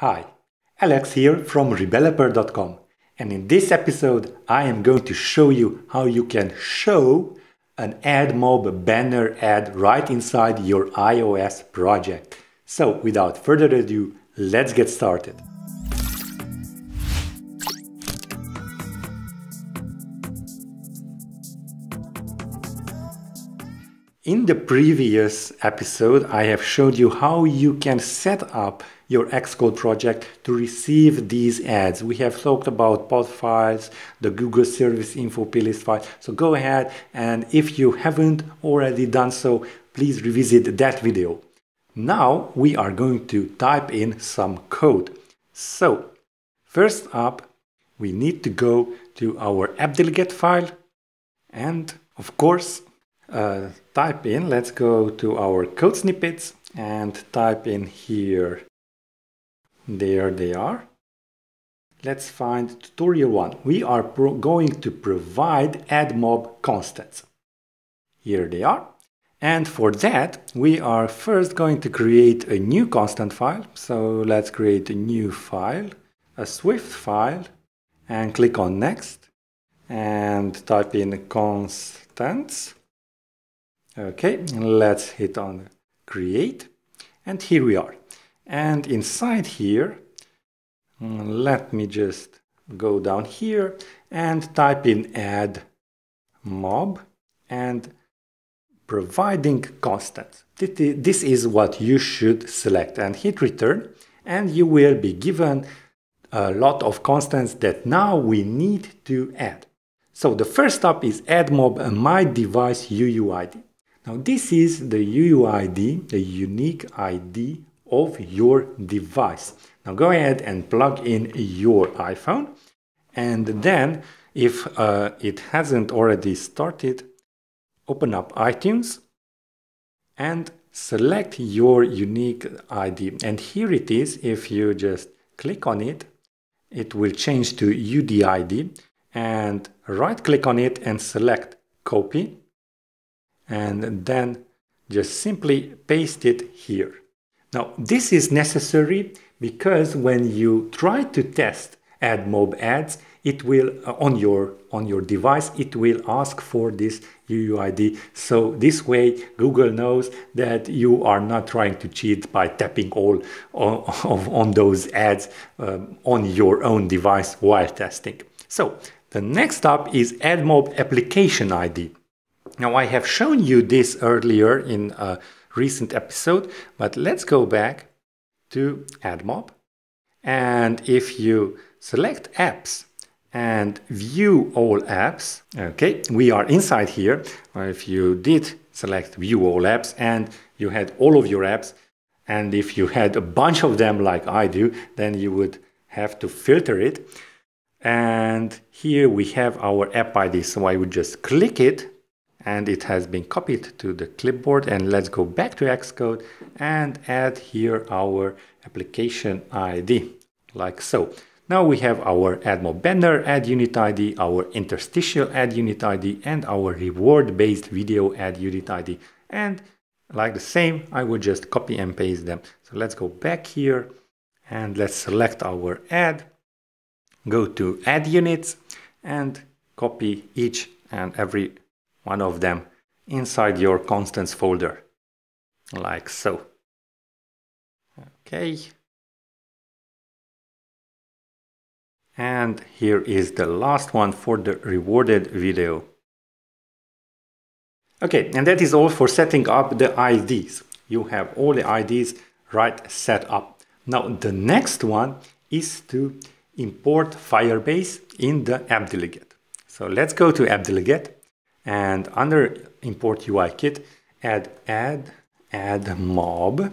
Hi, Alex here from Rebeloper.com and in this episode I am going to show you how you can show an AdMob banner ad right inside your iOS project. So without further ado, let's get started. In the previous episode, I have showed you how you can set up your Xcode project to receive these ads. We have talked about pod files, the Google Service Info plist file. So go ahead and if you haven't already done so, please revisit that video. Now we are going to type in some code. So first up, we need to go to our app delegate file and of course uh, type in, let's go to our code snippets and type in here. There they are. Let's find tutorial one. We are going to provide AdMob constants. Here they are. And for that, we are first going to create a new constant file. So let's create a new file, a Swift file, and click on next and type in constants. Okay, let's hit on create and here we are. And inside here, mm, let me just go down here and type in add mob and providing constants. This is what you should select and hit return and you will be given a lot of constants that now we need to add. So the first step is AdMob my device UUID. Now this is the UUID, the unique ID of your device. Now go ahead and plug in your iPhone and then if uh, it hasn't already started, open up iTunes and select your unique ID. And here it is, if you just click on it, it will change to UDID and right click on it and select copy and then just simply paste it here. Now this is necessary because when you try to test AdMob ads, it will uh, on your on your device it will ask for this UUID. So this way Google knows that you are not trying to cheat by tapping all on, on those ads um, on your own device while testing. So the next step is AdMob application ID. Now I have shown you this earlier in a recent episode, but let's go back to AdMob. And if you select apps and view all apps, okay, we are inside here. If you did select view all apps and you had all of your apps, and if you had a bunch of them like I do, then you would have to filter it. And here we have our app ID. So I would just click it and it has been copied to the clipboard and let's go back to Xcode and add here our application ID like so. Now we have our AdMob banner ad unit ID, our interstitial ad unit ID and our reward based video ad unit ID and like the same I would just copy and paste them. So let's go back here and let's select our ad, go to ad units and copy each and every one of them inside your constants folder, like so. Okay. And here is the last one for the rewarded video. Okay, and that is all for setting up the IDs. You have all the IDs right set up. Now the next one is to import Firebase in the app delegate. So let's go to app delegate and under import UIKit, add add AdMob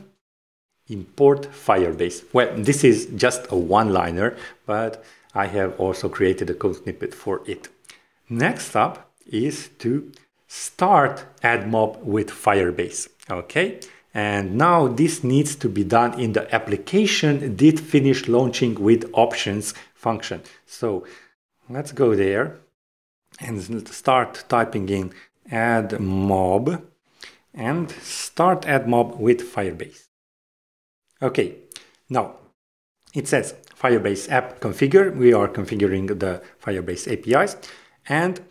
import Firebase. Well, this is just a one-liner, but I have also created a code snippet for it. Next up is to start AdMob with Firebase. Okay, and now this needs to be done in the application did finish launching with options function. So let's go there and start typing in AdMob and start AdMob with Firebase. Okay, now it says Firebase app configure. We are configuring the Firebase APIs and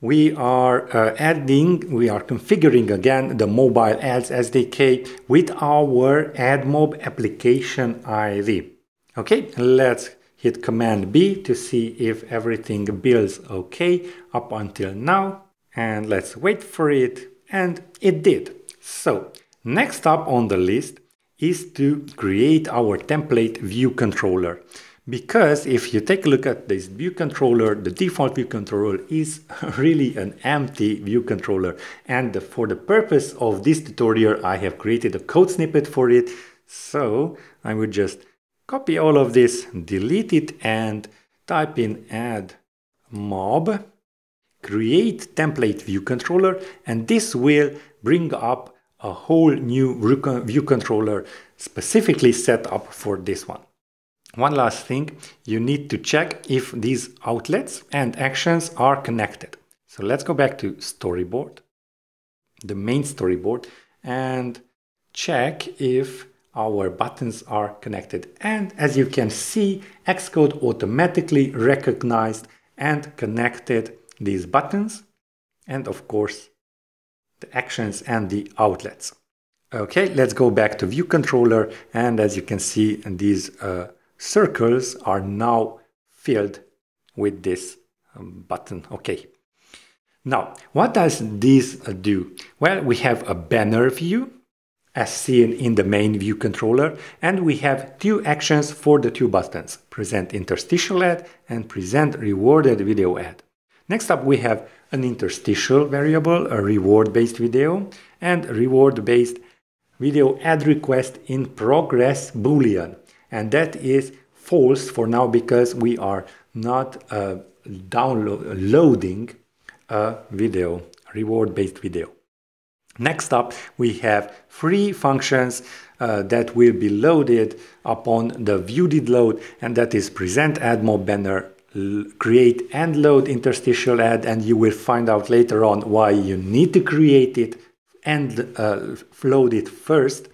we are uh, adding, we are configuring again the mobile ads SDK with our AdMob application ID. Okay, let's hit Command B to see if everything builds okay up until now. And let's wait for it. And it did. So next up on the list is to create our template view controller. Because if you take a look at this view controller, the default view controller is really an empty view controller. And for the purpose of this tutorial, I have created a code snippet for it. So I would just copy all of this, delete it and type in add mob, create template view controller, and this will bring up a whole new view controller specifically set up for this one. One last thing, you need to check if these outlets and actions are connected. So let's go back to storyboard, the main storyboard, and check if our buttons are connected. And as you can see, Xcode automatically recognized and connected these buttons and of course the actions and the outlets. Okay, let's go back to view controller and as you can see these uh, circles are now filled with this um, button. Okay. Now, what does this do? Well, we have a banner view as seen in the main view controller and we have two actions for the two buttons, present interstitial ad and present rewarded video ad. Next up we have an interstitial variable, a reward-based video and reward-based video ad request in progress boolean and that is false for now because we are not uh, downloading a video, reward-based video. Next up, we have three functions uh, that will be loaded upon the view did load, and that is present AdMob banner, create and load interstitial ad, and you will find out later on why you need to create it and uh, load it first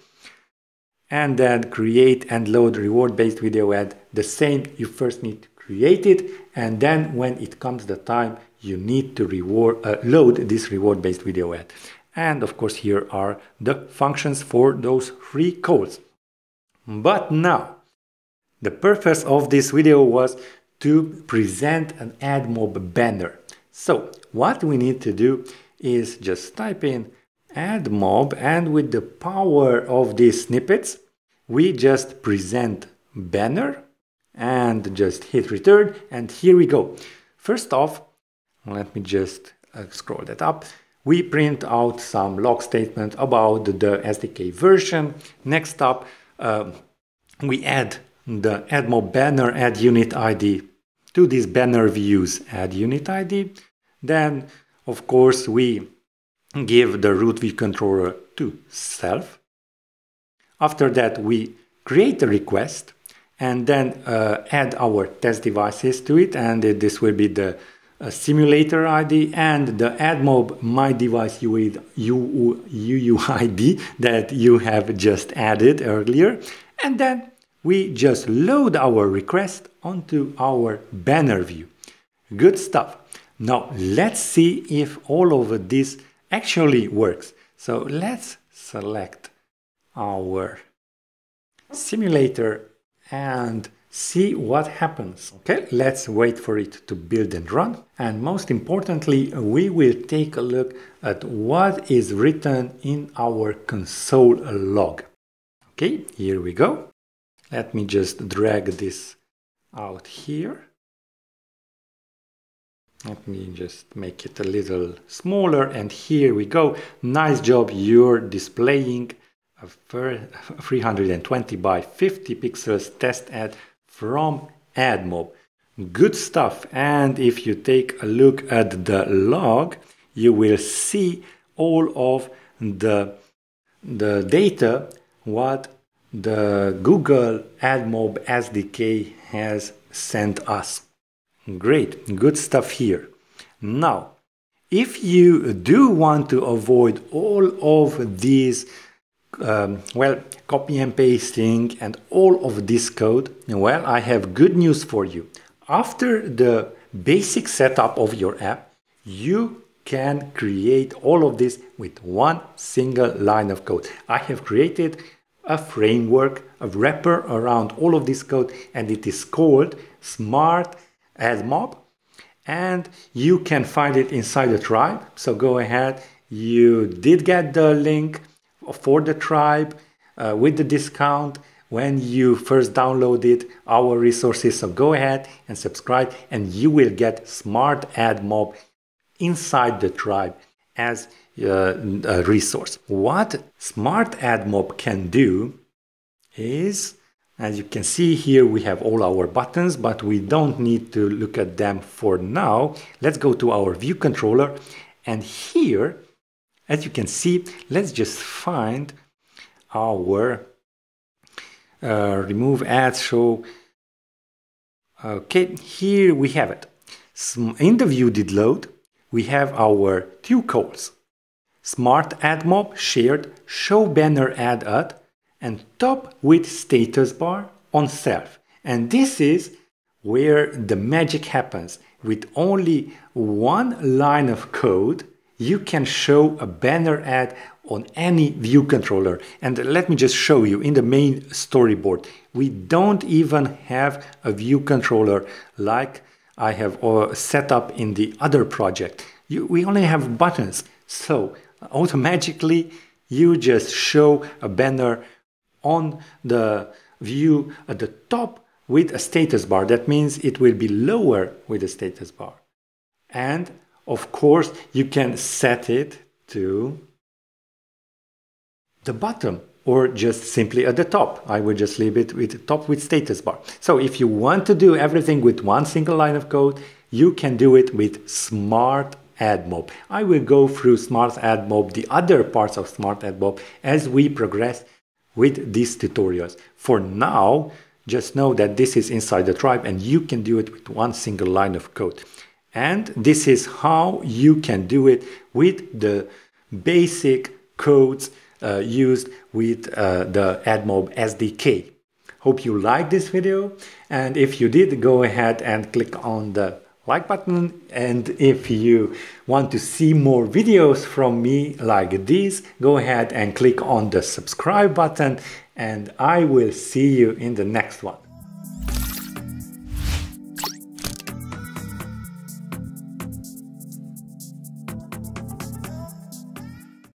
and then create and load reward-based video ad. The same, you first need to create it, and then when it comes the time, you need to reward, uh, load this reward-based video ad. And of course, here are the functions for those three codes. But now, the purpose of this video was to present an AdMob banner. So what we need to do is just type in AdMob and with the power of these snippets we just present banner and just hit return and here we go first off let me just uh, scroll that up we print out some log statement about the SDK version next up uh, we add the AdMob banner ad unit ID to this banner views ad unit ID then of course we give the root view controller to self. After that, we create a request and then uh, add our test devices to it. And this will be the simulator ID and the AdMob My Device UUID that you have just added earlier. And then we just load our request onto our banner view. Good stuff. Now let's see if all of this actually works. So let's select our simulator and see what happens. Okay, let's wait for it to build and run. And most importantly, we will take a look at what is written in our console log. Okay, here we go. Let me just drag this out here. Let me just make it a little smaller and here we go. Nice job, you're displaying a 320 by 50 pixels test ad from AdMob. Good stuff. And if you take a look at the log, you will see all of the, the data what the Google AdMob SDK has sent us. Great, good stuff here. Now, if you do want to avoid all of these um, well, copy and pasting and all of this code, well, I have good news for you. After the basic setup of your app, you can create all of this with one single line of code. I have created a framework, a wrapper around all of this code, and it is called Smart AdMob. And you can find it inside the tribe. So go ahead. You did get the link for the tribe uh, with the discount when you first downloaded our resources. So go ahead and subscribe, and you will get Smart AdMob inside the tribe as uh, a resource. What Smart AdMob can do is, as you can see here, we have all our buttons, but we don't need to look at them for now. Let's go to our view controller. And here, as you can see, let's just find our uh, remove ads show. Okay, here we have it. In the view did load, we have our two calls. Smart AdMob shared show banner ad ad and top with status bar on self. And this is where the magic happens. With only one line of code, you can show a banner ad on any view controller. And let me just show you in the main storyboard, we don't even have a view controller like I have uh, set up in the other project. You, we only have buttons. So automatically you just show a banner on the view at the top with a status bar. That means it will be lower with a status bar. And of course, you can set it to the bottom or just simply at the top. I will just leave it with top with status bar. So if you want to do everything with one single line of code, you can do it with Smart AdMob. I will go through Smart AdMob, the other parts of Smart AdMob as we progress with these tutorials. For now, just know that this is inside the tribe and you can do it with one single line of code. And this is how you can do it with the basic codes uh, used with uh, the AdMob SDK. Hope you liked this video and if you did go ahead and click on the like button and if you want to see more videos from me like this go ahead and click on the subscribe button and I will see you in the next one.